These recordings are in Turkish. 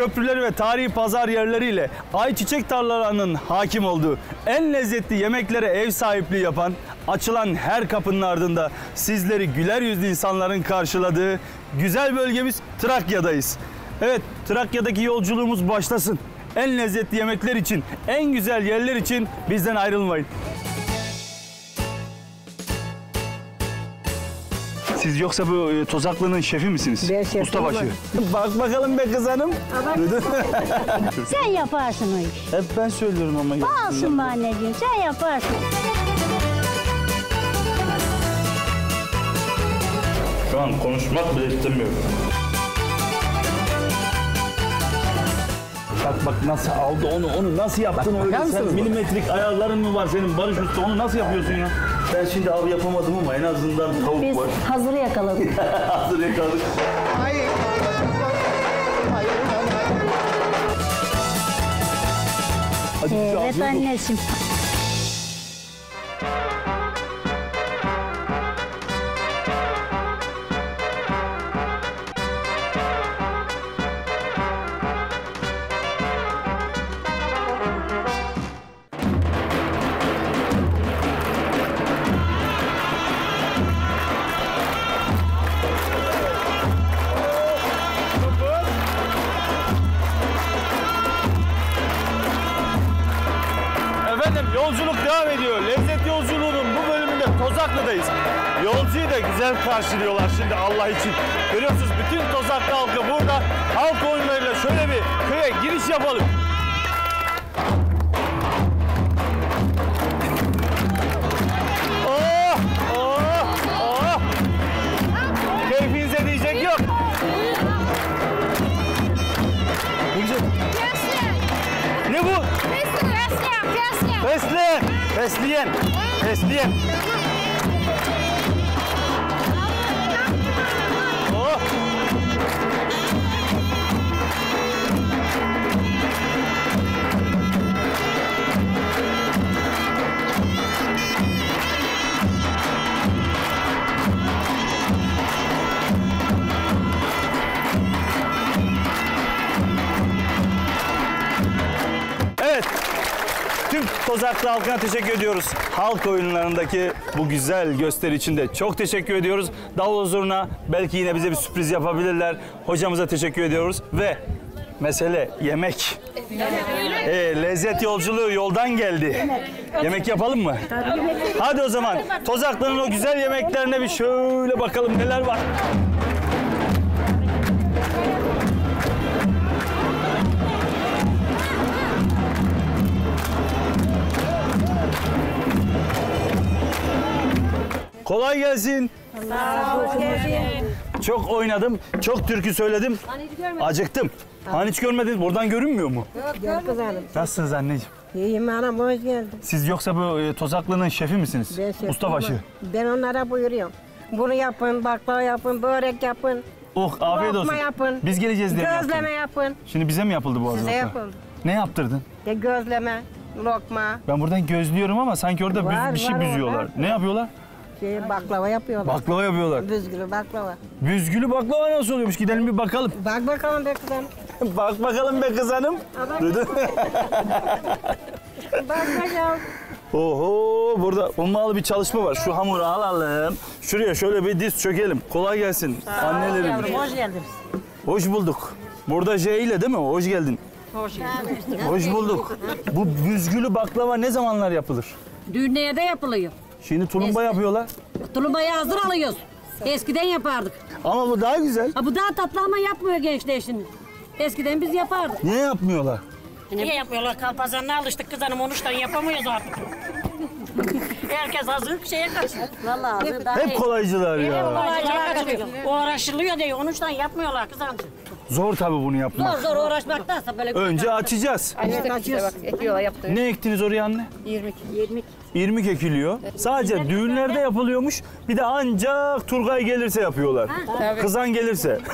Köprüleri ve tarihi pazar yerleriyle ayçiçek tarlalarının hakim olduğu en lezzetli yemeklere ev sahipliği yapan, açılan her kapının ardında sizleri güler yüzlü insanların karşıladığı güzel bölgemiz Trakya'dayız. Evet, Trakya'daki yolculuğumuz başlasın. En lezzetli yemekler için, en güzel yerler için bizden ayrılmayın. Siz yoksa bu e, Tozaklı'nın şefi misiniz? Ben şefim Ustabaşı. Bak bakalım be kız hanım. Duydun? Sen yaparsın o işi. Hep ben söylüyorum ama. Olsun be anneciğim sen yaparsın. Şu an konuşmak bile istemiyorum. Bak bak nasıl aldı onu, onu nasıl yaptın öyle? Sen mısınız bana? milimetrik ayarların mı var senin Barış Usta? Onu nasıl yapıyorsun ya? Ben şimdi av yapamadım ama en azından tavuk Biz var. hazır yakaladık. Hazır yakaladık. Hadi bir evet bak. anneciğim. Karşılıyorlar şimdi Allah için. Görüyorsunuz bütün Tozaklı halkı burada. Halk oyunlarıyla şöyle bir köye giriş yapalım. Oh! Oh! Oh! Keyfinize diyecek yok. Ne bu? Fesleğen. Fesleğen. Fesleğen. Tüm Kozaklı halkına teşekkür ediyoruz. Halk oyunlarındaki bu güzel gösteri için de çok teşekkür ediyoruz. Davul zurna belki yine bize bir sürpriz yapabilirler. Hocamıza teşekkür ediyoruz ve mesele yemek. Ee, lezzet yolculuğu yoldan geldi. Yemek yapalım mı? Hadi o zaman Tozaklı'nın o güzel yemeklerine bir şöyle bakalım neler var. Kolay gelsin. Çok oynadım, çok türkü söyledim. Acıktım. Hani hiç görmediniz, buradan görünmüyor mu? Gel kızarım. Nasılsınız anneciğim? İyiyim anam hoş geldin. Siz yoksa bu e, Tozaklı'nın şefi misiniz? Ben şefim Ustabaşı. ama Ben onlara buyuruyorum. Bunu yapın, baklava yapın, börek yapın, Oh afiyet olsun. yapın. Biz geleceğiz diye mi Gözleme yapın. Şimdi bize mi yapıldı bu Size hazırlıklar? yapıldı. Ne yaptırdın? De gözleme, lokma, Ben buradan gözlüyorum ama sanki orada büz- Var, bir şey var büzüyorlar. orada. Ne yapıyorlar? Şey, baklava yapıyorlar. Baklava yapıyorlar. Büzgülü baklava. Büzgülü baklava nasıl oluyormuş? Gidelim bir bakalım. Bak bakalım be kızım. Bak bakalım be kız hanım. Duydun? Bak bakalım. Oho burada ummalı bir çalışma var. Şu hamuru alalım. Şuraya şöyle bir diz çökelim. Kolay gelsin annelerim. Hoş geldiniz. Hoş bulduk. Burada J ile değil mi? Hoş geldin. Hoş geldiniz. Hoş bulduk. Bu büzgülü baklava ne zamanlar yapılır? Düğünlerde yapılıyor. Şimdi tulumba yapıyorlar. Tulumbayı hazır alıyoruz. Eskiden yapardık. Ama bu daha güzel. Ha bu daha tatlı ama yapmıyor gençler şimdi. Eskiden biz yapardık. Niye yapmıyorlar? Niye yapmıyorlar? Kalpazanına alıştık kız hanım. Onuştan yapamıyoruz artık. Herkes hazır şeye kaçıyor. Vallahi hazır daha Hep kolaycılar ya. Kolaycılığa kaçıyor. Uğraşılıyor diye onuştan yapmıyorlar kız hanım. Zor tabii bunu zor yapmak. zor uğraşmaktansa böyle Önce açacağız. Ne ektiniz oraya anne? 20. İrmik ekiliyor. Sadece düğünlerde yapılıyormuş. Bir de ancak Turgay gelirse yapıyorlar. Kızan gelirse.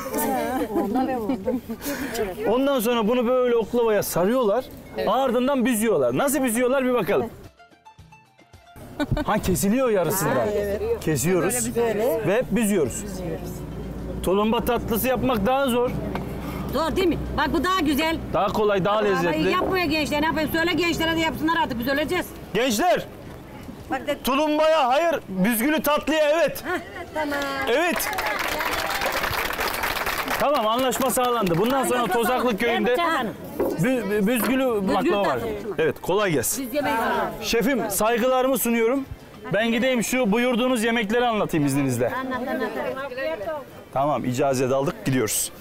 Ondan sonra bunu böyle oklavaya sarıyorlar. Ardından büzüyorlar. Nasıl büzüyorlar bir bakalım. Ha kesiliyor yarısından. Kesiyoruz ve büzüyoruz. Tulumba tatlısı yapmak daha zor. Doğru değil mi? Bak bu daha güzel. Daha kolay, daha Ama lezzetli. yapmıyor gençler. Ne yapayım? Söyle gençlere de yapsınlar artık. Biz öleceğiz. Gençler, Bak de, tulumbaya hayır, büzgülü tatlıya evet. tamam. Evet. Tamam anlaşma sağlandı. Bundan sonra Tozaklı köyünde bü- bü- büzgülü baklava var. Evet kolay gelsin. Şefim saygılarımı sunuyorum. Ben gideyim şu buyurduğunuz yemekleri anlatayım izninizle. Tamam icazet aldık gidiyoruz.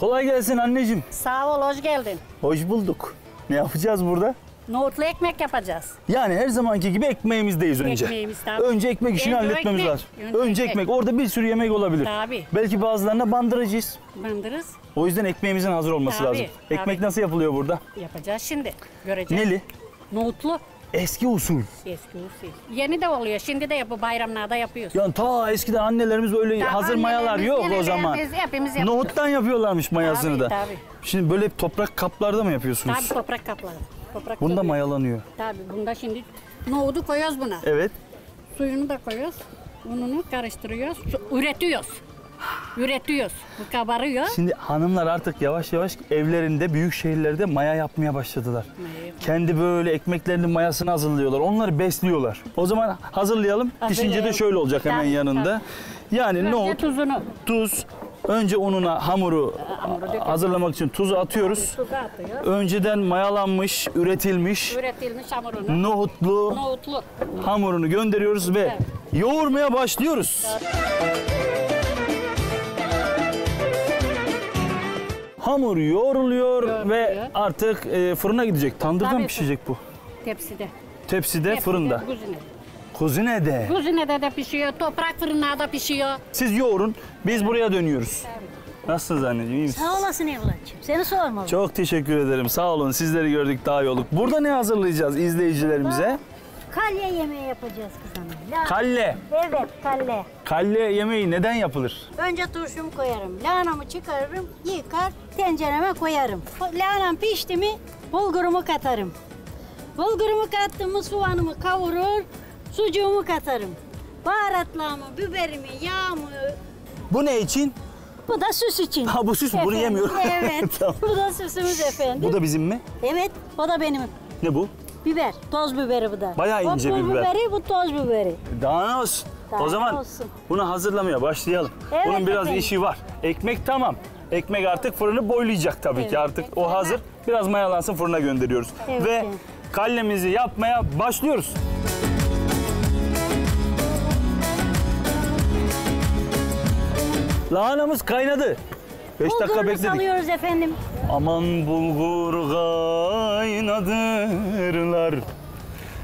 Kolay gelsin anneciğim. Sağ ol, hoş geldin. Hoş bulduk. Ne yapacağız burada? Nohutlu ekmek yapacağız. Yani her zamanki gibi ekmeğimizdeyiz önce. Ekmeğimiz tabii. Önce ekmek işini Önce halletmemiz ekmek. lazım. Önce Önce ekmek. ekmek. Orada bir sürü yemek olabilir. Tabii. Belki bazılarına bandıracağız. Bandırız. O yüzden ekmeğimizin hazır olması Tabii, lazım. tabii. Ekmek nasıl yapılıyor burada? Yapacağız şimdi. Göreceğiz. Neli? Nohutlu. Eski usul. Eski usul. Yeni de oluyor. Şimdi de yapı bayramlarda yapıyoruz. Yani ta eskiden annelerimiz öyle Ta hazır mayalar yok o zaman. Hepimiz yapıyoruz. Nohuttan yapıyorlarmış mayasını da. Tabii, tabii. Şimdi böyle toprak kaplarda mı yapıyorsunuz? Tabii toprak kapları. Toprak Bunda koyuyoruz. mayalanıyor. Tabii bunda şimdi nohudu koyuyoruz buna. Evet. Suyunu da koyuyoruz. Ununu karıştırıyoruz. Şu- Üretiyoruz. Üretiyoruz. Bu kabarıyor. Şimdi hanımlar artık yavaş yavaş evlerinde, büyük şehirlerde maya yapmaya başladılar. Kendi böyle ekmeklerinin mayasını hazırlıyorlar. Onları besliyorlar. O zaman hazırlayalım. Pişince de Hazırlayalım. şöyle olacak hemen Tabii, yanında. Yani Önce nohut, tuzunu. tuz. Önce ununa hamuru hazırlamak için tuzu atıyoruz. Tuzu atıyor. Önceden mayalanmış, üretilmiş Üretilmiş hamurunu. nohutlu Nohutlu. hamurunu gönderiyoruz ve yoğurmaya başlıyoruz. Hamur yoğruluyor ve artık e, fırına gidecek. Tandırda mı Tabii. pişecek bu? Tepside. Tepside, Tepside, fırında. Kuzinede. Kuzinede. Kuzinede de pişiyor. Toprak fırında da pişiyor. Siz yoğurun, biz buraya dönüyoruz. Nasılsınız anneciğim? iyi misiniz? Sağ olasın evlatçım. Seni sormalı. Çok teşekkür ederim. Sağ olun. Sizleri gördük daha iyi olduk. Burada ne hazırlayacağız izleyicilerimize? Kalye yemeği yapacağız kızana. La- Kalle. evet kalle. Kalle yemeği neden yapılır? Önce turşumu koyarım. Lahanamı çıkarırım. Yıkar tencereme koyarım. Lahanam pişti mi bulgurumu katarım. Bulgurumu kattım mı soğanımı kavurur. Sucuğumu katarım. Baharatlarımı, biberimi, yağımı. Bu ne için? Bu da süs için. Ha bu süs bunu Efendim, yemiyorum. Evet. tamam. Bu da süsümüz efendim. Bu da bizim mi? Evet, o da benim. Ne bu? Biber, toz biberi bu da. Bayağı ince bir biber. biberi, bu toz biberi. Daha ne olsun? Daha o zaman olsun. bunu hazırlamaya başlayalım. Evet Bunun biraz efendim. işi var. Ekmek tamam. Ekmek artık fırını boylayacak tabii ki Evet. artık. O hazır. Biraz mayalansın fırına gönderiyoruz. Evet, Ve evet. kallemizi yapmaya başlıyoruz. Lahanamız kaynadı. 5 dakika bekledik. salıyoruz efendim. Aman bulgur kaynadırlar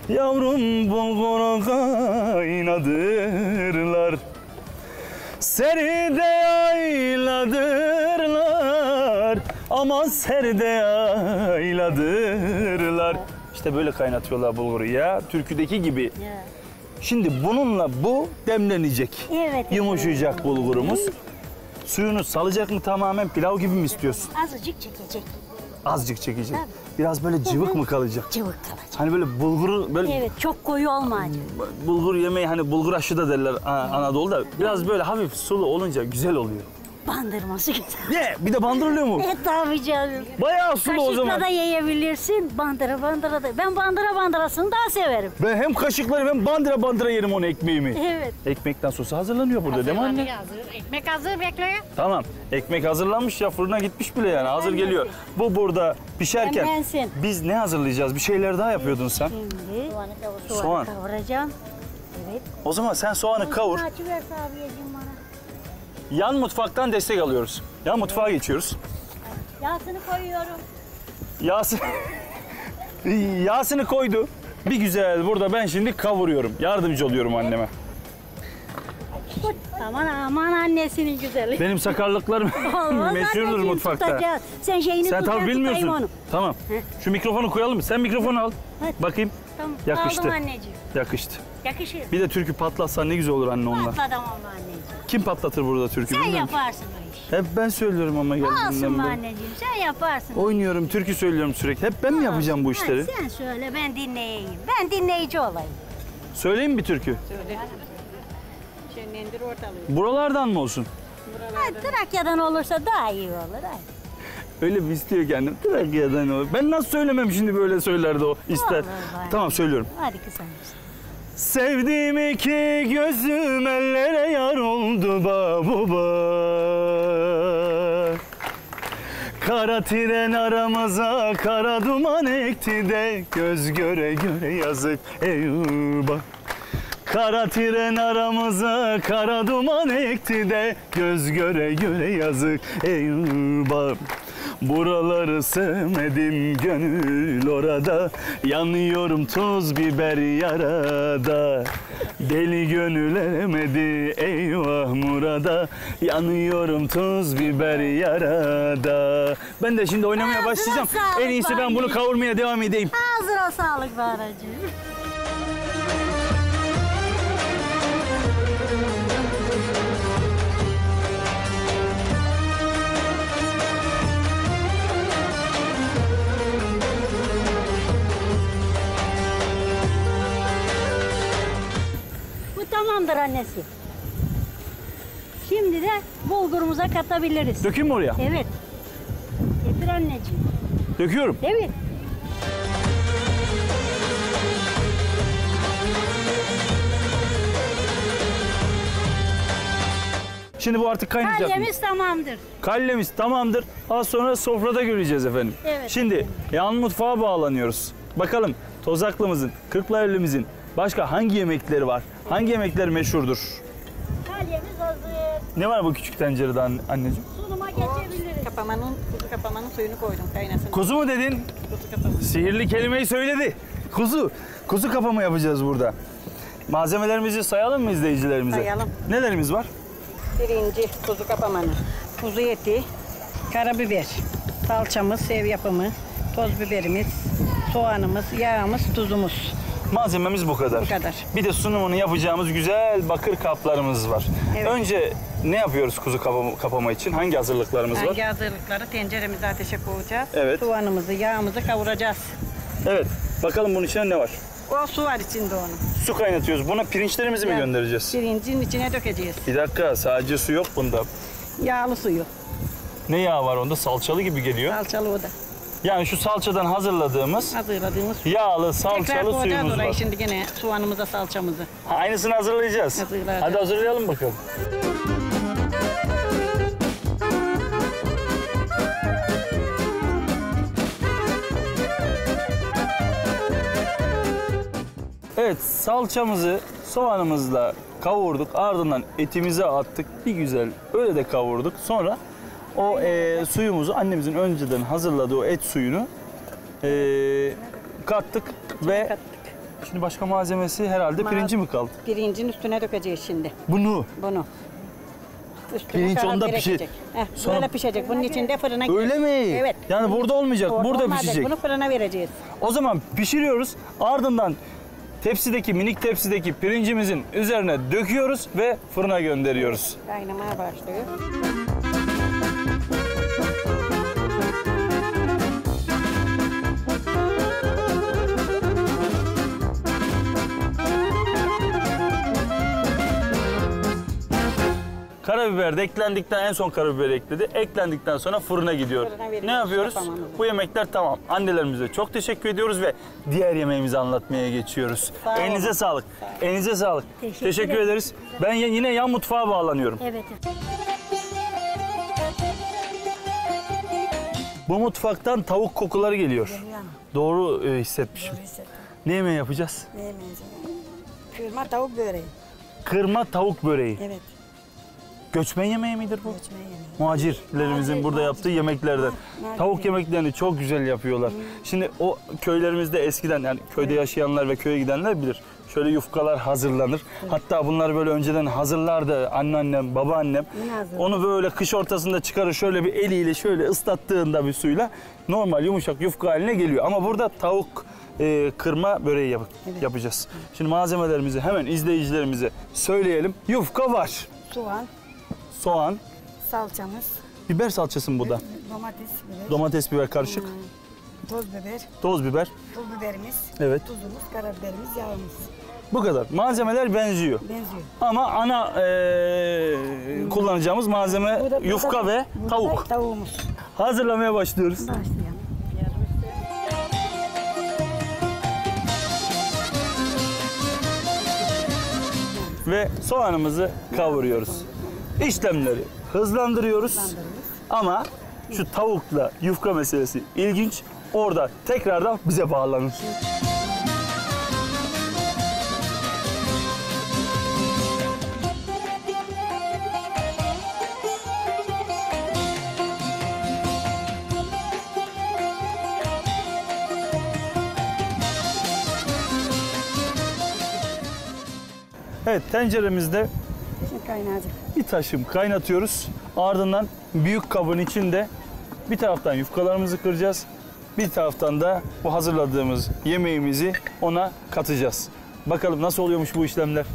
Yavrum bulgur kaynadırlar Serde yayladırlar Aman serde yayladırlar İşte böyle kaynatıyorlar bulguru ya Türküdeki gibi Şimdi bununla bu demlenecek Evet. Yumuşayacak bulgurumuz Suyunu salacak mı tamamen pilav gibi mi istiyorsun? Azıcık çekecek. Azıcık çekecek. Biraz böyle cıvık mı kalacak? Cıvık kalacak. Hani böyle bulguru böyle Evet, çok koyu olmayacak. bulgur yemeği hani bulgur aşı da derler Anadolu'da. Biraz böyle hafif sulu olunca güzel oluyor. Bandırması güzel. Ne? Bir de bandırılıyor mu? Evet tabii canım. Bayağı sulu o Kaşıkla zaman. da yiyebilirsin. Bandıra bandıra da. Ben bandıra bandırasını daha severim. Ben hem kaşıkları hem bandıra bandıra yerim onu ekmeğimi. Evet. Ekmekten sosu hazırlanıyor burada değil mi anne? Hazır. Ekmek hazır bekliyor. Tamam. Ekmek hazırlanmış ya fırına gitmiş bile yani hazır geliyor. Bu burada pişerken Demlensin. biz ne hazırlayacağız? Bir şeyler daha yapıyordun sen. Şimdi soğanı, Soğan. soğanı kavuracağım. Evet. O zaman sen soğanı kavur. Açıver sabiyeciğim bana. Yan mutfaktan destek alıyoruz. Yan mutfağa geçiyoruz. Yağsını koyuyorum. Yağsı... Yağsını koydu. Bir güzel burada ben şimdi kavuruyorum. Yardımcı oluyorum anneme. Aman aman annesinin güzeli. Benim sakarlıklarım Olmaz meşhurdur anneciğim, mutfakta. tutacağız. Sen şeyini Sen tut, tabii ben bilmiyorsun. tutayım onu. Tamam. Şu mikrofonu koyalım mı? Sen mikrofonu al. Hadi. Bakayım. Tamam. Yakıştı. Aldım anneciğim. Yakıştı. Yakışır. Bir de türkü patlatsan ne güzel olur anne onunla. Patladım ama anneciğim. Kim patlatır burada türkü Sen bilmiyorum. yaparsın o işi. Hep ben söylüyorum ama Olsun geldiğinden be beri. anneciğim sen yaparsın. Oynuyorum, türkü söylüyorum sürekli. Hep ben mi yapacağım bu işleri? Hadi sen söyle ben dinleyeyim. Ben dinleyici olayım. Söyleyeyim mi bir türkü? Şenlendir ortalığı. Buralardan mı olsun? Ha, Trakya'dan olursa daha iyi olur. ha. Öyle bir istiyor kendim. Trakya'dan o. Ben nasıl söylemem şimdi böyle söylerdi o ister. Olur bari. Tamam söylüyorum. Hadi kızım. Sevdiğim iki gözüm ellere yar oldu babuba. Kara tren aramıza kara duman ekti de göz göre göre yazık eyvah. Kara tren aramıza kara duman ekti de göz göre göre yazık eyvah. Buraları sevmedim gönül orada. Yanıyorum tuz biber yarada. Deli gönül eremedi eyvah murada. Yanıyorum tuz biber yarada. Ben de şimdi oynamaya Ağzına başlayacağım. En iyisi ben bunu kavurmaya devam edeyim. Ağzına sağlık Bahracığım. Tamamdır annesi. Şimdi de bulgurumuza katabiliriz. Dökeyim mi oraya? Evet. Getir anneciğim. Döküyorum Evet. Şimdi bu artık kaynayacak mı? Kalyemiz tamamdır. Kallemiz tamamdır. Az sonra sofrada göreceğiz efendim. Evet. Şimdi yan mutfağa bağlanıyoruz. Bakalım Tozaklımızın, Kırklareli'mizin başka hangi yemekleri var? Hangi yemekler meşhurdur? Kalyemiz hazır. Ne var bu küçük tencerede anne- anneciğim? Sunuma geçebiliriz. Kapamanın, kuzu kapamanın suyunu koydum kaynasın. Kuzu mu dedin? Kuzu kapamanın. Sihirli kelimeyi söyledi. Kuzu. Kuzu kapama yapacağız burada. Malzemelerimizi sayalım mı izleyicilerimize? Sayalım. Nelerimiz var? Birinci kuzu kapamanı. Kuzu eti, karabiber, salçamız, ev yapımı, toz biberimiz, soğanımız, yağımız, tuzumuz. Malzememiz bu kadar. Bu kadar. Bir de sunumunu yapacağımız güzel bakır kaplarımız var. Evet. Önce ne yapıyoruz kuzu kapama, kapama için? Hangi hazırlıklarımız var? Hangi hazırlıkları tenceremizi ateşe koyacağız. Evet. Soğanımızı, yağımızı kavuracağız. Evet. Bakalım bunun içinde ne var? O su var içinde onun. Su kaynatıyoruz. Buna pirinçlerimizi mi Yani göndereceğiz? Pirincin içine dökeceğiz. Bir dakika sadece su yok bunda. Yağlı suyu. Ne yağ var onda? Salçalı gibi geliyor. Salçalı o da. Yani şu salçadan hazırladığımız Hazırladığımız yağlı Tekrar salçalı koyacağız suyumuz oraya var. şimdi gene soğanımıza salçamızı. Ha, Aynısını hazırlayacağız. Hazırlayacağız. Hadi hazırlayalım bakalım. Evet salçamızı soğanımızla kavurduk. Ardından etimizi attık. Bir güzel öyle de kavurduk. Sonra o e, suyumuzu annemizin önceden hazırladığı o et suyunu e, kattık ve şimdi başka malzemesi herhalde Ma- pirinci mi kaldı? Pirincin üstüne dökeceğiz şimdi Bunu. bunu. Üstüne Pirinç onda pişir-. Heh, Sonra- Böyle pişecek. Bunun içinde fırına Öyle mi? Evet. Yani burada olmayacak, burada olmayacak. pişecek. Bunu fırına vereceğiz. O zaman pişiriyoruz. Ardından tepsideki minik tepsideki pirincimizin üzerine döküyoruz ve fırına gönderiyoruz. Kaynamaya başlıyor. Karabiber de eklendikten en son karabiber ekledi. Eklendikten sonra fırına gidiyor. Fırına veriyoruz, ne yapıyoruz? yapamamızı. Bu yemekler tamam. Annelerimize çok teşekkür ediyoruz ve diğer yemeğimizi anlatmaya geçiyoruz. Sağ olun. Elinize sağlık. Elinize sağlık. Teşekkür Teşekkür, ederiz. Ben yine yan mutfağa bağlanıyorum. Evet. Bu mutfaktan tavuk kokuları geliyor. Doğru e, hissetmişim. Ne yemeği yapacağız? Ne yemeğiz? Kırma tavuk böreği. Kırma tavuk böreği. Evet. Göçmen yemeği midir bu? Göçmen yemeği. Muhacirlerimizin burada yaptığı yemeklerden. Tavuk yemeklerini çok güzel yapıyorlar. Şimdi o köylerimizde eskiden yani köyde yaşayanlar ve köye gidenler bilir. Şöyle yufkalar hazırlanır. Hatta bunları böyle önceden hazırlardı anneannem, babaannem. Onu böyle kış ortasında çıkarır şöyle bir eliyle şöyle ıslattığında bir suyla normal yumuşak yufka haline geliyor. Ama burada tavuk e, kırma böreği yap- yapacağız. Şimdi malzemelerimizi hemen izleyicilerimize söyleyelim. Yufka var. Soğan, Soğan, salçamız, biber salçası mı bu da? domates, biber, Domates, biber karışık. toz biber, Toz biber. pul biberimiz, Evet. tuzumuz, karabiberimiz, yağımız. Bu kadar. Malzemeler benziyor. Benziyor. Ama ana eee, kullanacağımız malzeme Bu da- bu yufka da- ve bu da tavuk. Tavuğumuz. Hazırlamaya başlıyoruz. Başlayalım. Ve soğanımızı kavuruyoruz. İşlemleri hızlandırıyoruz. Ama şu tavukla yufka meselesi ilginç. Orada tekrardan bize bağlanın. Evet tenceremizde Şimdi kaynayacak. Bir taşım kaynatıyoruz. Ardından büyük kabın içinde bir taraftan yufkalarımızı kıracağız. Bir taraftan da bu hazırladığımız yemeğimizi ona katacağız. Bakalım nasıl oluyormuş bu işlemler.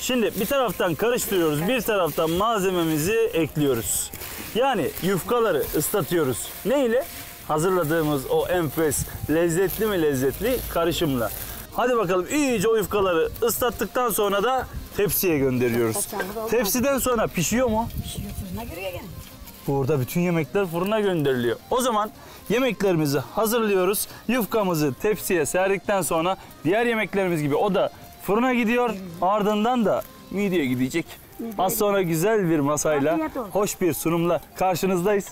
Şimdi bir taraftan karıştırıyoruz, bir taraftan malzememizi ekliyoruz. Yani yufkaları ıslatıyoruz. Ne ile? Hazırladığımız o enfes, lezzetli mi lezzetli karışımla. Hadi bakalım iyice o yufkaları ıslattıktan sonra da tepsiye gönderiyoruz. Tepsiden sonra pişiyor mu? Pişiyor fırına giriyor gene. Burada bütün yemekler fırına gönderiliyor. O zaman yemeklerimizi hazırlıyoruz. Yufkamızı tepsiye serdikten sonra diğer yemeklerimiz gibi o da fırına gidiyor. Ardından da midye gidecek. Az sonra güzel bir masayla, hoş bir sunumla karşınızdayız.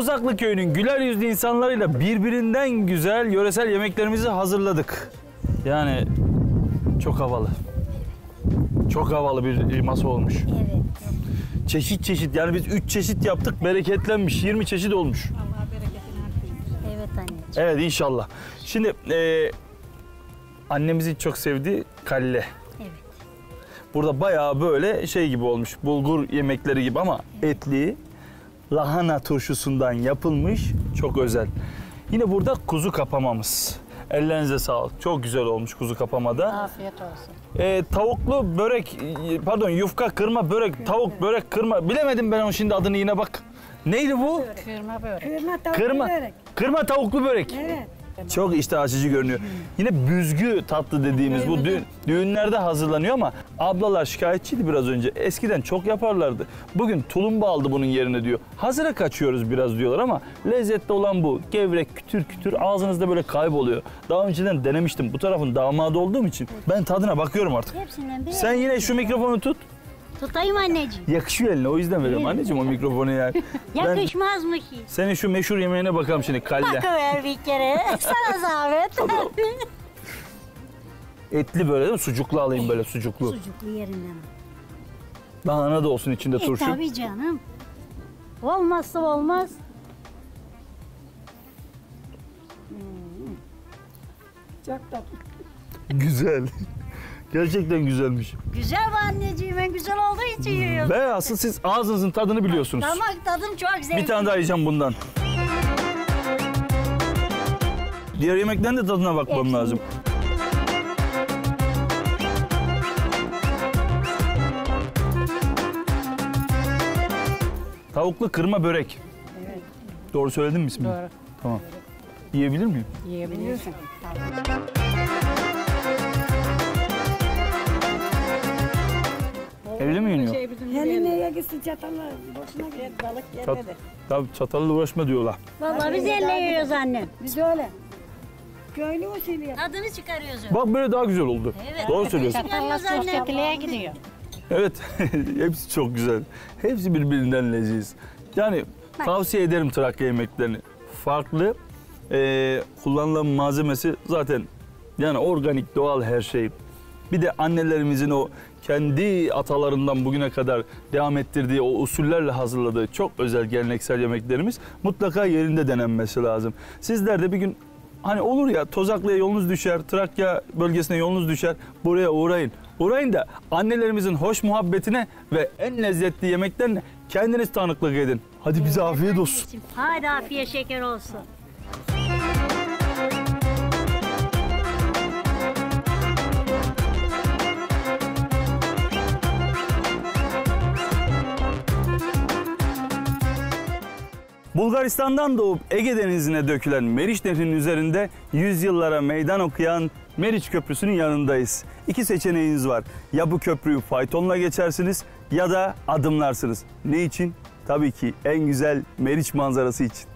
Tozaklı Köyü'nün güler yüzlü insanlarıyla birbirinden güzel yöresel yemeklerimizi hazırladık. Yani çok havalı. Çok havalı bir masa olmuş. Evet. Çeşit çeşit yani biz 3 çeşit yaptık bereketlenmiş 20 çeşit olmuş. Evet anneciğim. Evet inşallah. Şimdi e, annemizin çok sevdiği kalle. Evet. Burada bayağı böyle şey gibi olmuş. Bulgur yemekleri gibi ama etli lahana turşusundan yapılmış çok özel. Yine burada kuzu kapamamız. Ellerinize sağlık. Çok güzel olmuş kuzu kapamada. Afiyet olsun. Ee, tavuklu börek, pardon yufka kırma börek, tavuk börek kırma. Bilemedim ben onun şimdi adını yine bak. Neydi bu? Kırma börek. Kırma tavuk Kırma, börek. kırma tavuklu börek. Evet. Çok iştah açıcı görünüyor. Yine büzgü tatlı dediğimiz bu düğün, düğünlerde hazırlanıyor ama ablalar şikayetçiydi biraz önce. Eskiden çok yaparlardı. Bugün tulumba aldı bunun yerine diyor. Hazıra kaçıyoruz biraz diyorlar ama lezzetli olan bu. Gevrek kütür kütür ağzınızda böyle kayboluyor. Daha önceden denemiştim. Bu tarafın damadı olduğum için ben tadına bakıyorum artık. Sen yine şu mikrofonu tut. Tutayım anneciğim. Yakışıyor eline o yüzden veriyorum anneciğim o mikrofonu. Ben Yakışmaz mı ki? senin şu meşhur yemeğine bakalım şimdi kalle. Bakıver bir kere. Sana zahmet. Etli böyle değil mi? Sucuklu alayım böyle sucuklu. Sucuklu yerinden. Lahana da olsun içinde E turşu. tabii canım. Olmazsa olmaz. Çok tatlı. Güzel. Gerçekten güzelmiş. Güzel mi anneciğim? Ben güzel olduğu için yiyorum. Ve asıl siz ağzınızın tadını biliyorsunuz. Damak tadım çok zevkli. Bir tane daha yiyeceğim bundan. Diğer yemeklerin de tadına bakmam Hepsini. lazım. Tavuklu kırma börek. Doğru söyledin mi ismini? Doğru. Tamam. Yiyebilir miyim? Yiyebilirsin. Evde mi yeniyor? Şey bizim Hele neye gitsin çatalla? Boşuna gidiyor. balık Çat, yemedi. tabii çatalla uğraşma diyorlar. Vallahi biz elle yiyoruz annem. Biz öyle. Köylü usulü yap. Tadını çıkarıyoruz. Bak böyle daha güzel oldu. Evet. Doğru söylüyorsun. Çatalla sosyetliğe gidiyor. Evet, hepsi çok güzel. Hepsi birbirinden leziz. Yani tavsiye ederim Trakya yemeklerini. Farklı, eee, kullanılan malzemesi zaten yani organik, doğal her şey. Bir de annelerimizin o kendi atalarından bugüne kadar devam ettirdiği o usullerle hazırladığı çok özel geleneksel yemeklerimiz mutlaka yerinde denenmesi lazım. Sizler de bir gün hani olur ya Tozaklı'ya yolunuz düşer, Trakya bölgesine yolunuz düşer buraya uğrayın. Uğrayın da annelerimizin hoş muhabbetine ve en lezzetli yemeklerine kendiniz tanıklık edin. Hadi bize afiyet olsun. Hadi afiyet şeker olsun. Bulgaristan'dan doğup Ege Denizi'ne dökülen Meriç Nehri'nin üzerinde yüzyıllara meydan okuyan Meriç Köprüsü'nün yanındayız. İki seçeneğiniz var. Ya bu köprüyü faytonla geçersiniz ya da adımlarsınız. Ne için? Tabii ki en güzel Meriç manzarası için.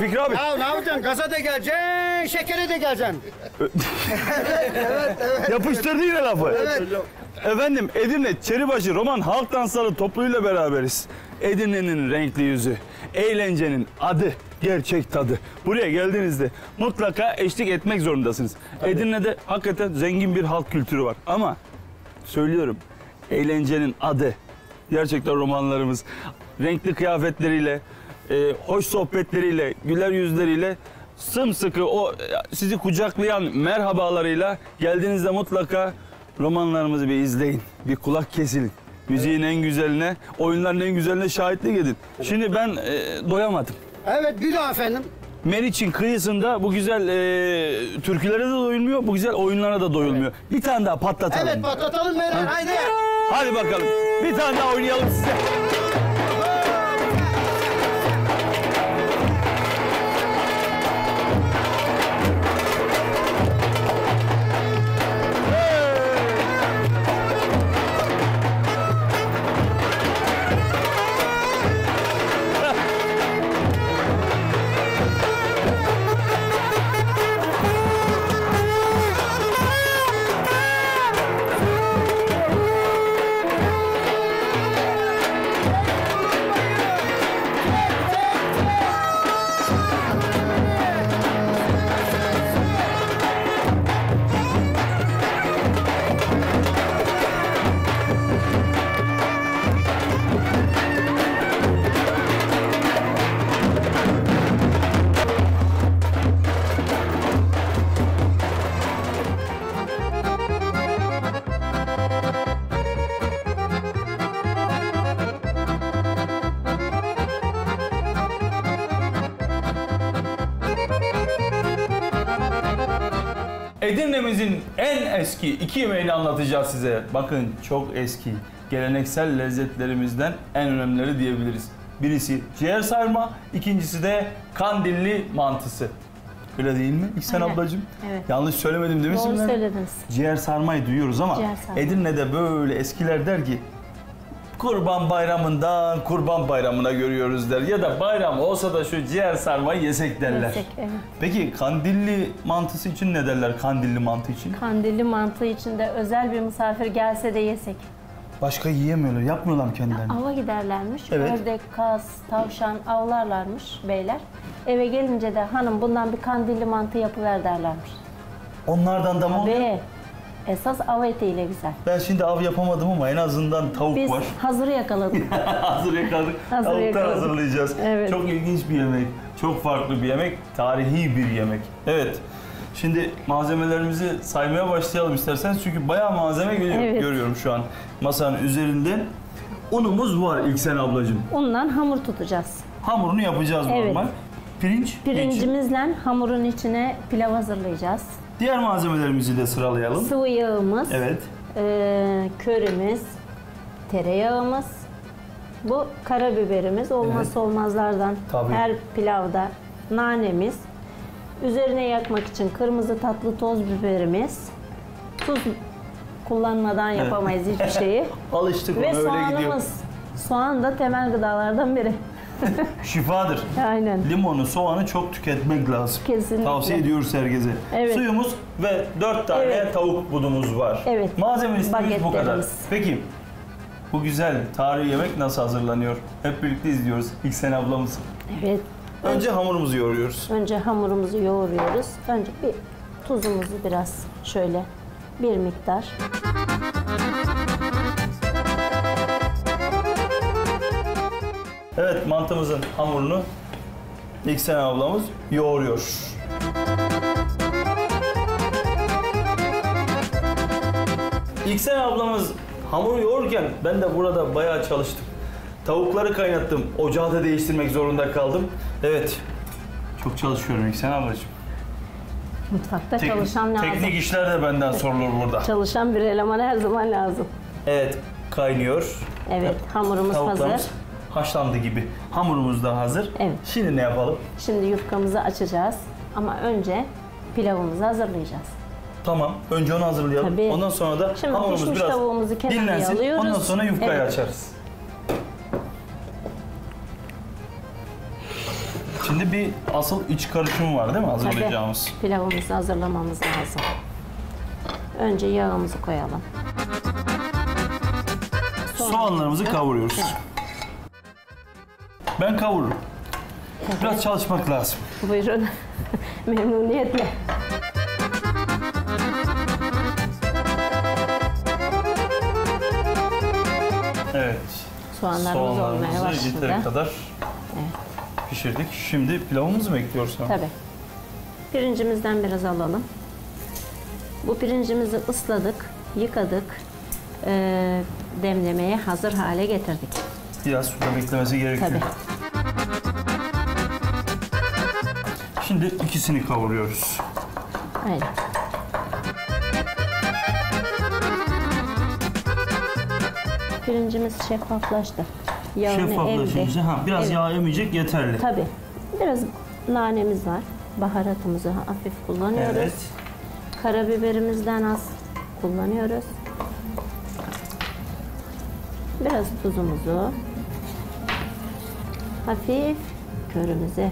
Fikri abi. Ya ne yapacaksın? Gaza da geleceksin, şekere de geleceksin. Yapıştırdı yine lafı. Efendim Edirne Çeribaşı Roman Halk Dansları topluluğuyla beraberiz. Edirne'nin renkli yüzü, eğlencenin adı, gerçek tadı. Buraya geldiğinizde mutlaka eşlik etmek zorundasınız. Edirne'de hakikaten zengin bir halk kültürü var. Ama söylüyorum eğlencenin adı gerçekten romanlarımız renkli kıyafetleriyle, e, hoş sohbetleriyle, güler yüzleriyle sımsıkı o sizi kucaklayan merhabalarıyla geldiğinizde mutlaka romanlarımızı bir izleyin. Bir kulak kesilin. Müziğin en güzeline, oyunların en güzeline şahitlik edin. Şimdi ben e, doyamadım. Evet, bir daha efendim. Meriç'in kıyısında bu güzel e, türkülere de doyulmuyor, bu güzel oyunlara da doyulmuyor. Bir tane daha patlatalım. Evet, patlatalım Meral, haydi. Hadi bakalım. Bir tane daha oynayalım size. Eski iki yemeğini anlatacağız size. Bakın çok eski. Geleneksel lezzetlerimizden en önemlileri diyebiliriz. Birisi ciğer sarma, ikincisi de kandilli mantısı. Öyle değil mi İhsan Aynen. ablacığım? Evet. Yanlış söylemedim değil mi Doğru söylediniz. Ciğer sarmayı duyuyoruz ama sarma. Edirne'de böyle eskiler der ki Kurban bayramından kurban bayramına görüyoruz der. Ya da bayram olsa da şu ciğer sarmayı yesek derler. Yesek, evet. Peki kandilli mantısı için ne derler kandilli mantı için? Kandilli mantı içinde özel bir misafir gelse de yesek. Başka yiyemiyorlar, yapmıyorlar mı kendilerini? Ava giderlermiş. Evet. Ördek, kaz, tavşan avlarlarmış beyler. Eve gelince de hanım bundan bir kandilli mantı yapıver derlermiş. Onlardan da mı oluyor? Esas av etiyle güzel. Ben şimdi av yapamadım ama en azından tavuk Biz var. hazır yakaladık. Hazır yakaladık. Hazır Tavuktan yakaladık. hazırlayacağız. Evet. Çok ilginç bir yemek. Çok farklı bir yemek. Tarihi bir yemek. Evet. Şimdi malzemelerimizi saymaya başlayalım isterseniz. Çünkü bayağı malzeme geliyor, Evet. görüyorum şu an masanın üzerinde. Unumuz var İlksen ablacığım. Undan hamur tutacağız. Hamurunu yapacağız Evet. normal. Pirinç. için? Pirincimizle hamurun içine pilav hazırlayacağız. Diğer malzemelerimizi de sıralayalım. Sıvı yağımız, Evet. Ee, körümüz, tereyağımız, bu karabiberimiz olmazsa olmazlardan Tabii. her pilavda nanemiz, üzerine yakmak için kırmızı tatlı toz biberimiz, tuz kullanmadan yapamayız hiçbir şeyi Alıştık ona ve öyle gidiyor. soğanımız. Soğan da temel gıdalardan biri. Şifadır. Aynen. Limonu, soğanı çok tüketmek lazım. Kesinlikle. Tavsiye ediyoruz herkese. Evet. Suyumuz ve dört tane Evet. tavuk budumuz var. Evet. Malzeme listemiz bu kadar. Peki bu güzel tarihi yemek nasıl hazırlanıyor? Hep birlikte izliyoruz. İlksen ablamız. Evet. Önce hamurumuzu yoğuruyoruz. Önce hamurumuzu yoğuruyoruz. Önce bir tuzumuzu biraz şöyle bir miktar. Evet mantımızın hamurunu İlksen ablamız yoğuruyor. İlksen ablamız hamuru yoğururken ben de burada bayağı çalıştım. Tavukları kaynattım. Ocağı da değiştirmek zorunda kaldım. Evet. Çok çalışıyorum İlksen ablacığım. Mutfakta Tek- çalışan lazım. Teknik işler de benden sorulur burada. Çalışan bir eleman her zaman lazım. Evet kaynıyor. Evet, hamurumuz Tavuklarımız hazır. Haşlandı gibi. Hamurumuz da hazır. Evet. Şimdi ne yapalım? Şimdi yufkamızı açacağız. Ama önce pilavımızı hazırlayacağız. Tamam. Önce onu hazırlayalım. Tabii. Ondan sonra da Şimdi hamurumuz biraz tavuğumuzu dinlensin. alıyoruz. Ondan sonra yufkayı Evet. açarız. Şimdi bir asıl iç karışımı var değil mi hazırlayacağımız? Tabii pilavımızı hazırlamamız lazım. Önce yağımızı koyalım. Soğanlarımızı kavuruyoruz. Ben kavururum. Biraz çalışmak lazım. Buyurun. Memnuniyetle. Evet. Soğanlarımız olmaya Soğanlarımızı yeteri başladı. kadar pişirdik. Şimdi pilavımızı mı ekliyoruz? Tabii. Pirincimizden biraz alalım. Bu pirincimizi ısladık, yıkadık, eee, demlemeye hazır hale getirdik. Biraz suda beklemesi gerekiyor. Tabii. Şimdi ikisini kavuruyoruz. Aynen. Pirincimiz şeffaflaştı. Yağını. Şeffaflaşınca ha, biraz Evet. yağ emecek yeterli. Tabii. Biraz nanemiz var. Baharatımızı hafif kullanıyoruz. Evet. Karabiberimizden az kullanıyoruz. Biraz tuzumuzu. Hafif körümüzü.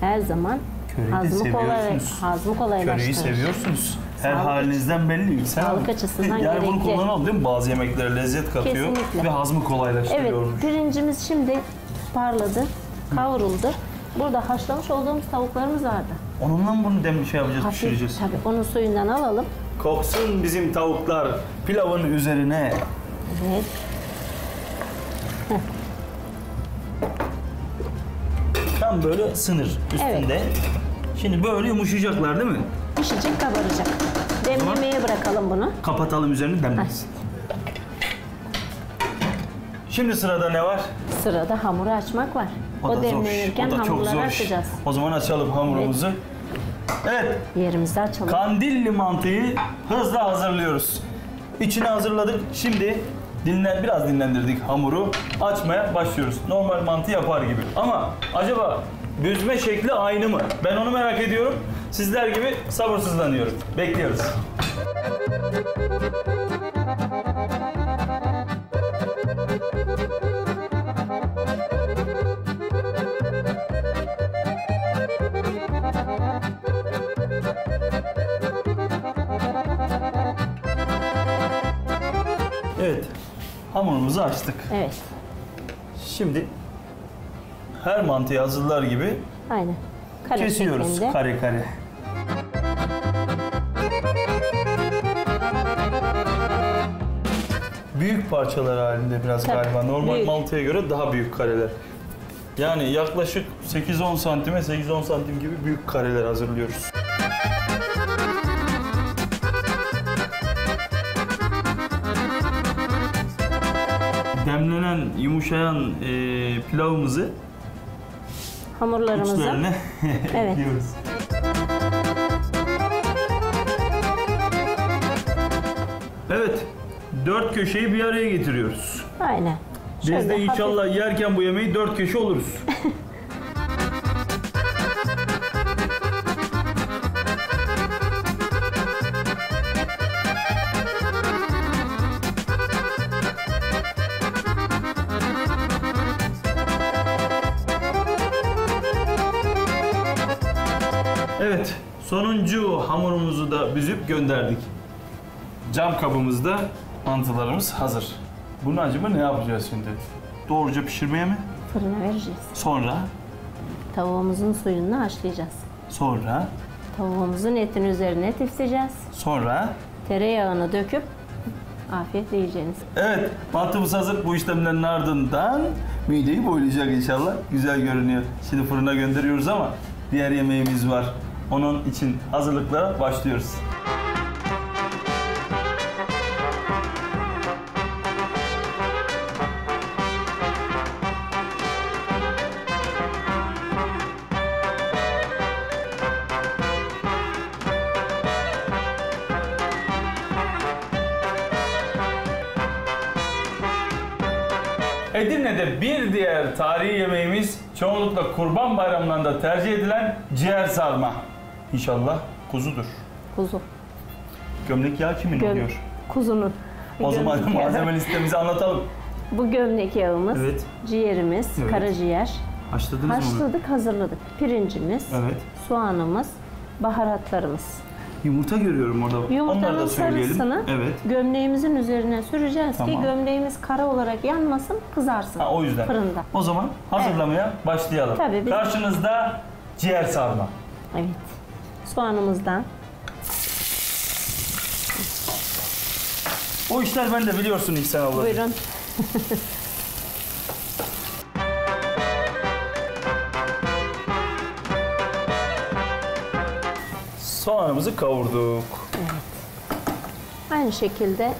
Her zaman Köreyi de hazmı kolay, seviyorsunuz. hazmı kolaylaştırır. Köreyi seviyorsunuz. Her Sağlık- halinizden belli. Sen Sağlık açısından Yani bunu gerekli. kullanalım değil mi? Bazı yemeklere lezzet katıyor Kesinlikle. ve hazmı Evet, kolaylaştırıyor. pirincimiz şimdi parladı, kavruldu. Burada haşlamış olduğumuz tavuklarımız vardı. Onunla mı bunu dem şey yapacağız, Hafif, pişireceğiz? tabii onun suyundan alalım. Koksun bizim tavuklar pilavın üzerine. Evet. Tam böyle sınır üstünde. Şimdi böyle yumuşayacaklar değil mi? Pişecek, kabaracak. Demlemeye bırakalım bunu. Kapatalım üzerini demlensin. Şimdi sırada ne var? Sırada hamuru açmak var. O, da zor. demlenirken O da çok hamurları zor açacağız. O zaman açalım hamurumuzu. Evet, Yerimizi açalım. kandilli mantıyı hızla hazırlıyoruz. İçini hazırladık. Şimdi dinlen biraz dinlendirdik hamuru. Açmaya başlıyoruz. Normal mantı yapar gibi. Ama acaba büzme şekli aynı mı? Ben onu merak ediyorum. Sizler gibi sabırsızlanıyorum. Bekliyoruz. Evet. Hamurumuzu açtık. Evet. Şimdi her mantıyı hazırlar gibi Aynen. Kare kesiyoruz şeklinde. kare kare. Büyük parçalar halinde biraz Tabii, galiba. Normal büyük. mantıya göre daha büyük kareler. Yani yaklaşık 8-10 santime 8-10 santim gibi büyük kareler hazırlıyoruz. Demlenen, yumuşayan e, pilavımızı Hamurlarımızı uçlarına Evet. ekliyoruz. Evet, dört köşeyi bir araya getiriyoruz. aynen. Biz Şöyle de hafif- inşallah yerken bu yemeği dört köşe oluruz. da büzüp gönderdik. Cam kabımızda mantılarımız hazır. Bunu acaba ne yapacağız şimdi? Doğruca pişirmeye mi? fırına vereceğiz. Sonra, Tavuğumuzun suyunu haşlayacağız. sonra, Tavuğumuzun etin üzerine tifleyeceğiz. sonra. Tereyağını döküp afiyetle yiyeceğiniz. Evet, mantımız hazır. Bu işlemlerin ardından mideyi boylayacak inşallah. Güzel görünüyor. Şimdi fırına gönderiyoruz ama diğer yemeğimiz var. Onun için hazırlıklara başlıyoruz. Edirne'de bir diğer tarihi yemeğimiz çoğunlukla kurban bayramlarında tercih edilen ciğer sarma. İnşallah kuzudur. Kuzu. Gömlek yağı kimin Göm- oluyor? Kuzunun. O zaman yağı. malzeme listemizi anlatalım. Bu gömlek yağımız, Evet. ciğerimiz, Evet. karaciğer. Haşladınız mı onu? Haşladık, hazırladık. Pirincimiz, Evet. soğanımız, baharatlarımız. Yumurta görüyorum orada. Da Yumurtanın söyleyelim. sarısını Evet. gömleğimizin üzerine süreceğiz Tamam. ki gömleğimiz kara olarak yanmasın, kızarsın Ha, o yüzden. fırında. O zaman hazırlamaya başlayalım. Tabii, Karşınızda ciğer sarma. Evet. Soğanımızdan O işler ben de biliyorsun İhsan abla. buyurun. Soğanımızı kavurduk. Aynı şekilde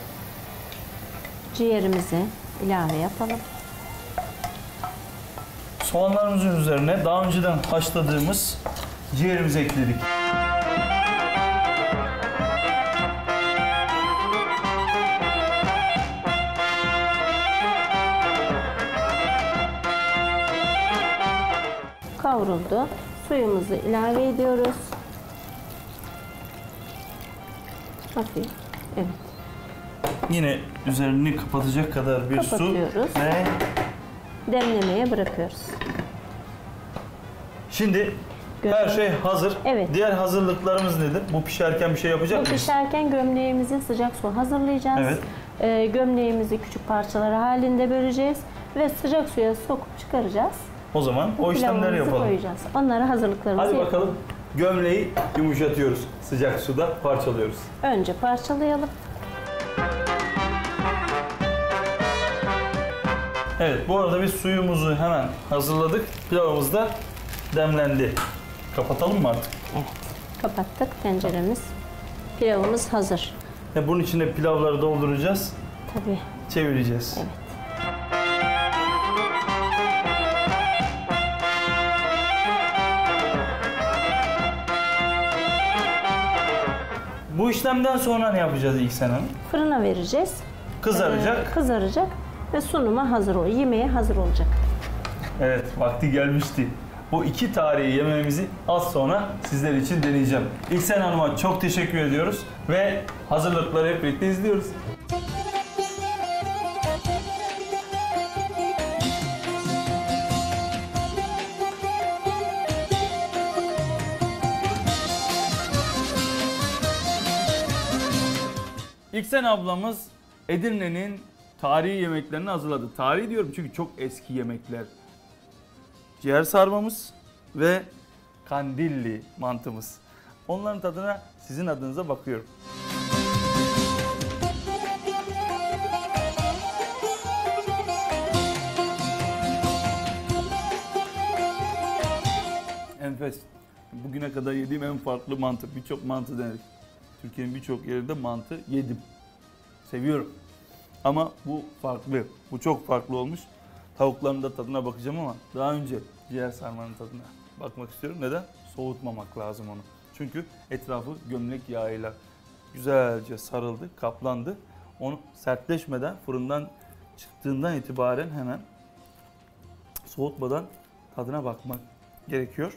ciğerimizi ilave yapalım. Soğanlarımızın üzerine daha önceden haşladığımız ciğerimizi ekledik. Kavruldu. Suyumuzu ilave ediyoruz. Hafif. Evet. Yine üzerini kapatacak kadar bir su ve Demlemeye bırakıyoruz. şimdi her Gömleği- şey hazır. Evet. Diğer hazırlıklarımız nedir? Bu pişerken bir şey yapacak Bu mıyız? pişerken gömleğimizi sıcak su hazırlayacağız. Evet. Ee, gömleğimizi küçük parçalar halinde böleceğiz ve sıcak suya sokup çıkaracağız. O zaman o işlemleri yapalım. koyacağız. Onları hazırlıklarımızı Hadi yapalım. bakalım. Gömleği yumuşatıyoruz. Sıcak suda parçalıyoruz. Önce parçalayalım. Evet bu arada biz suyumuzu hemen hazırladık. Pilavımız da demlendi. Kapatalım mı artık? Kapattık tenceremiz. Pilavımız hazır. E, bunun içine pilavları dolduracağız. Tabii. Çevireceğiz. Evet. Bu işlemden sonra ne yapacağız İlksen Hanım? Fırına vereceğiz. Kızaracak. Ee, kızaracak ve sunuma hazır ol. Yemeğe hazır olacak. Evet, vakti gelmişti. Bu iki tarihi yememizi az sonra sizler için deneyeceğim. İlksen Hanım'a çok teşekkür ediyoruz ve hazırlıkları hep birlikte izliyoruz. İlksen ablamız Edirne'nin tarihi yemeklerini hazırladı. Tarihi diyorum çünkü çok eski yemekler. Ciğer sarmamız ve kandilli mantımız. Onların tadına sizin adınıza bakıyorum. Enfes. Bugüne kadar yediğim en farklı mantı. Birçok mantı denedik. Türkiye'nin birçok yerinde mantı yedim. Seviyorum. Ama bu farklı. Bu çok farklı olmuş. Tavukların da tadına bakacağım ama daha önce ciğer sarmanın tadına bakmak istiyorum. Neden? Soğutmamak lazım onu. Çünkü etrafı gömlek yağıyla güzelce sarıldı, kaplandı. Onu sertleşmeden fırından çıktığından itibaren hemen soğutmadan tadına bakmak gerekiyor.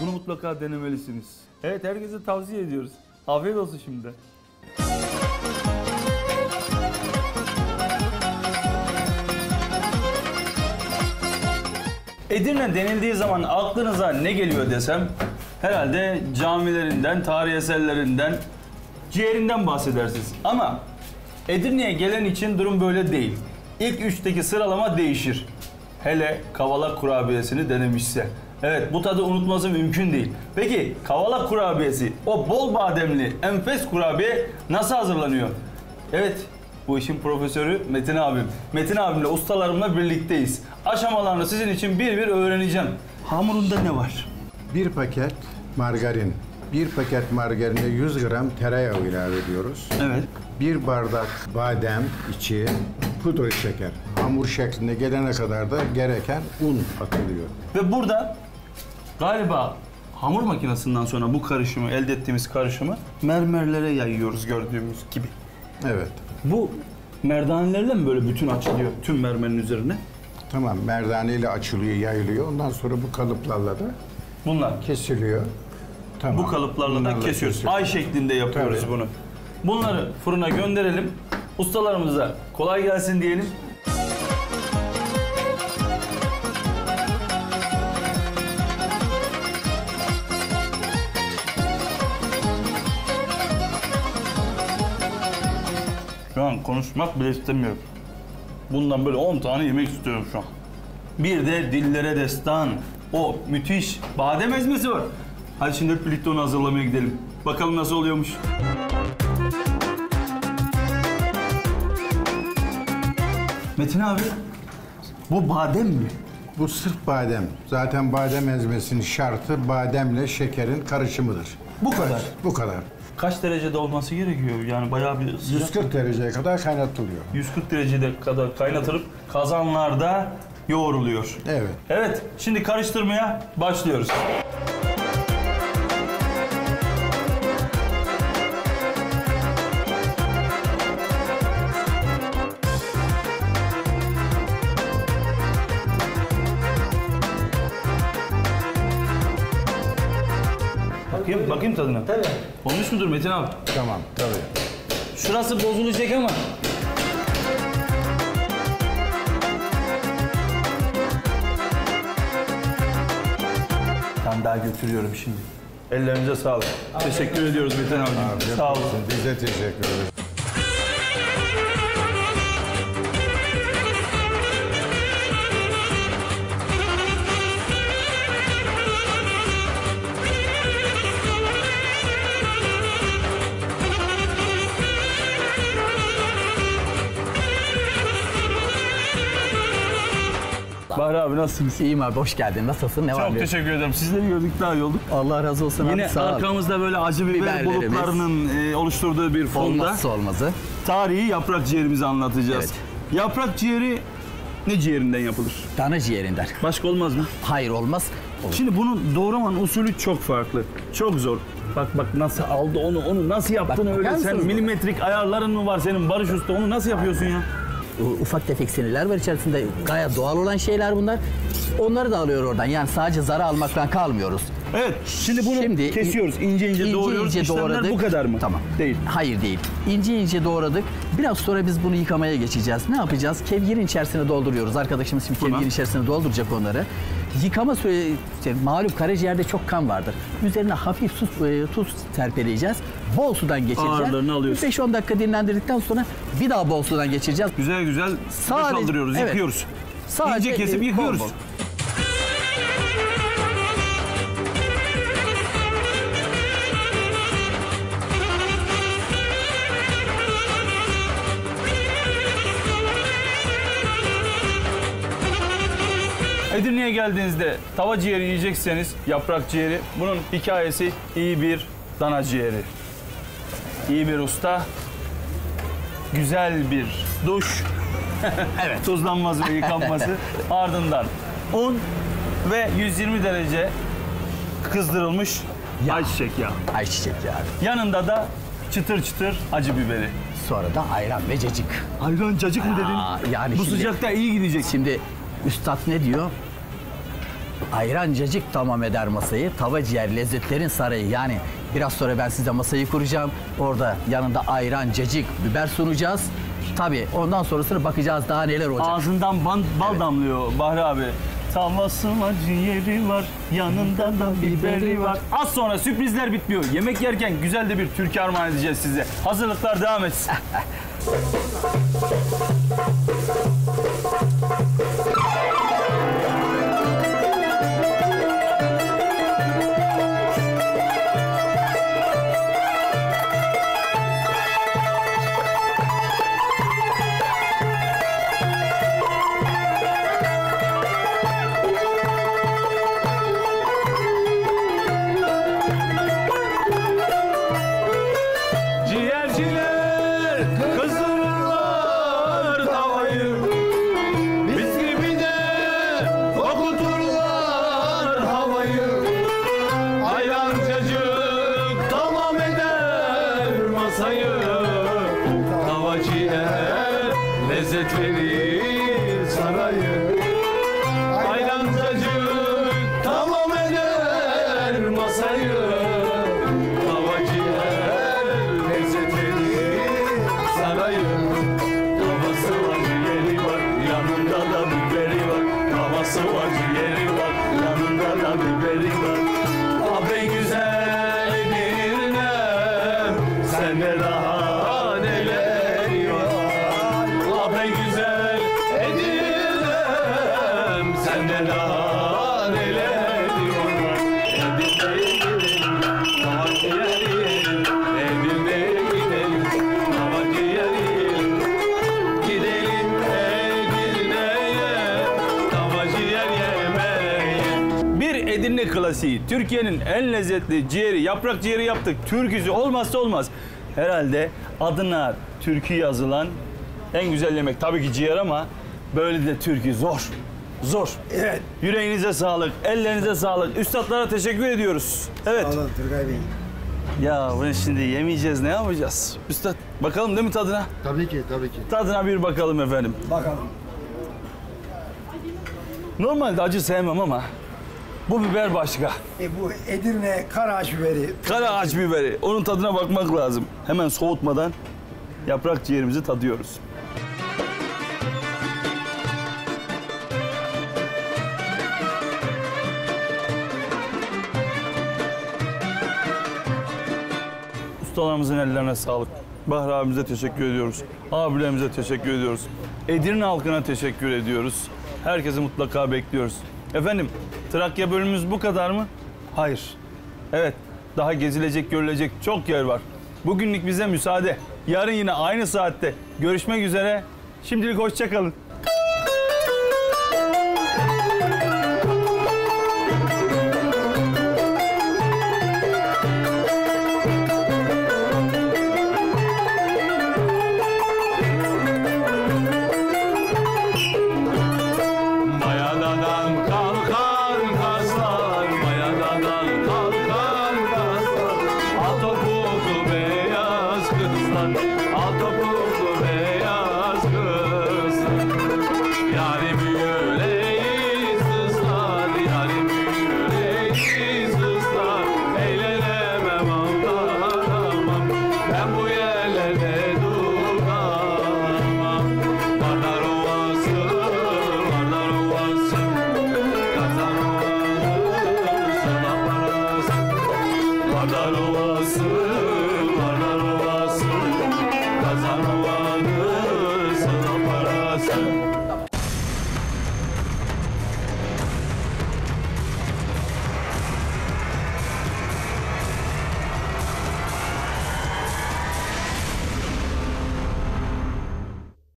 Bunu mutlaka denemelisiniz. Evet herkese tavsiye ediyoruz. Afiyet olsun şimdi. Edirne denildiği zaman aklınıza ne geliyor desem herhalde camilerinden, tarihi eserlerinden, ciğerinden bahsedersiniz. Ama Edirne'ye gelen için durum böyle değil. İlk üçteki sıralama değişir. Hele kavala kurabiyesini denemişse. Evet bu tadı unutması mümkün değil. Peki kavala kurabiyesi, o bol bademli enfes kurabiye nasıl hazırlanıyor? Evet bu işin profesörü Metin abim. Metin abimle ustalarımla birlikteyiz. Aşamalarını sizin için bir bir öğreneceğim. Hamurunda ne var? Bir paket margarin, bir paket margarine 100 gram tereyağı ilave ediyoruz. Evet. Bir bardak badem içi, pudra şeker. Hamur şeklinde gelene kadar da gereken un atılıyor. Ve burada galiba hamur makinesinden sonra bu karışımı, elde ettiğimiz karışımı mermerlere yayıyoruz gördüğümüz gibi. Evet. Bu merdanelerle mi böyle bütün açılıyor tüm mermerin üzerine? Tamam, merdane ile açılıyor, yayılıyor. Ondan sonra bu kalıplarla da Bunlar. kesiliyor. Tamam. Bu kalıplarla da Bunlarla kesiyoruz. kesiliyor. Ay şeklinde yapıyoruz Tabii. bunu. Bunları fırına gönderelim. Ustalarımıza kolay gelsin diyelim. Konuşmak bile istemiyorum. Bundan böyle 10 tane yemek istiyorum şu an. Bir de dillere destan. O müthiş badem ezmesi var. Hadi şimdi hep birlikte onu hazırlamaya gidelim. Bakalım nasıl oluyormuş. Metin abi, bu badem mi? Bu sırf badem. Zaten badem ezmesinin şartı bademle şekerin karışımıdır. Bu kadar. Bu kadar. Kaç derecede olması gerekiyor? Yani bayağı bir sıcak. 140 dereceye kadar kaynatılıyor. 140 derecede kadar kaynatılıp kazanlarda yoğruluyor. Evet. Evet, şimdi karıştırmaya başlıyoruz. Bakayım, tadına. Tabii. Olmuş mudur Metin abi? Tamam, tabii. Şurası bozulacak ama. Ben daha götürüyorum şimdi. Ellerinize sağlık. Teşekkür ediyoruz Metin. Afiyet Sağ olun. Biz de teşekkür ederiz. Abi nasılsınız? İyiyim abi hoş geldin. Nasılsın? Ne var Çok teşekkür ederim. Sizleri gördük daha iyi olduk. Allah razı olsun Yine abi sağ ol. arkamızda böyle acı biber bulutlarının e, oluşturduğu bir fonda Olmazsa olmazı. tarihi yaprak ciğerimizi anlatacağız. Evet. Yaprak ciğeri Ne ciğerinden yapılır? Dana ciğerinden. Başka olmaz mı? Hayır olmaz. Olur. Şimdi bunun doğramanın usulü çok farklı. Çok zor. Bak bak nasıl aldı onu, onu nasıl yaptın Bak, öyle? Sen milimetrik ayarların mı var senin Barış Usta? Onu nasıl yapıyorsun ya? U- Ufak tefek sinirler var içerisinde. Gayet doğal olan şeyler bunlar. Onları da alıyor oradan. Yani sadece zara almaktan kalmıyoruz. Evet. Şimdi bunu Şimdi kesiyoruz. ince ince, doğruyoruz. İşlemler bu kadar mı? Tamam. Değil. Hayır değil. İnce ince doğradık. Biraz sonra biz bunu yıkamaya geçeceğiz. Ne yapacağız? Kevgirin içerisine dolduruyoruz. Arkadaşımız şimdi Tamam. kevgirin içerisine dolduracak onları. Yıkama süre, işte malum karaciğerde çok kan vardır. Üzerine hafif tuz, e, tuz serpeleyeceğiz. Bol sudan geçireceğiz. Ağırlarını alıyorsun. 5-10 dakika dinlendirdikten sonra bir daha bol sudan geçireceğiz. Güzel güzel Sadece- boşaldırıyoruz, evet. yıkıyoruz. Sadece İnce kesip e, yıkıyoruz. bol bol. Edirne'ye geldiğinizde tava ciğeri yiyecekseniz yaprak ciğeri bunun hikayesi iyi bir dana ciğeri. İyi bir usta, güzel bir duş, evet. tuzlanması ve yıkanması ardından un ve 120 derece kızdırılmış ayçiçek yağı. Ayçiçek yağı. Yanında da çıtır çıtır acı biberi. Sonra da ayran ve cacık. Ayran cacık mı dedin? Aa, yani Bu şimdi- sıcakta iyi gidecek. Şimdi üstad ne diyor? Ayran cacık tamam eder masayı. Tava ciğer lezzetlerin sarayı. Yani biraz sonra ben size masayı kuracağım. Orada yanında ayran, cacık, biber sunacağız. Tabii ondan sonrasına bakacağız daha neler olacak. Ağzından ban- bal damlıyor Bahri abi. Tavası var, ciğeri var, yanında da biberi var. Az sonra sürprizler bitmiyor. Yemek yerken güzel de bir türkü armağan edeceğiz size. Hazırlıklar devam etsin. Var ciğeri var yanında da biberi var. Abi güzel Klasiği Türkiye'nin en lezzetli ciğeri yaprak ciğeri yaptık Türküsü olmazsa olmaz Herhalde adına türkü yazılan en güzel yemek tabii ki ciğer ama böyle de türkü zor. Zor. Evet. Yüreğinize sağlık, ellerinize sağlık. Üstadlara teşekkür ediyoruz. Evet. Alın Turgay Bey. Ya bunu şimdi yemeyeceğiz ne yapacağız? Üstad bakalım değil mi tadına? Tabii ki tabii ki. Tadına bir bakalım efendim. Bakalım. Normalde acı sevmem ama bu biber başka. E bu Edirne Karaağaç biberi. Kara ağaç biberi. Onun tadına bakmak lazım. Hemen soğutmadan yaprak ciğerimizi tadıyoruz. Ustalarımızın ellerine sağlık. Bahri abimize teşekkür ediyoruz. Abilerimize teşekkür ediyoruz. Edirne halkına teşekkür ediyoruz. Herkesi mutlaka bekliyoruz. Efendim, Trakya bölümümüz bu kadar mı? Hayır. Evet, daha gezilecek, görülecek çok yer var. Bugünlük bize müsaade. Yarın yine aynı saatte görüşmek üzere. Şimdilik hoşça kalın.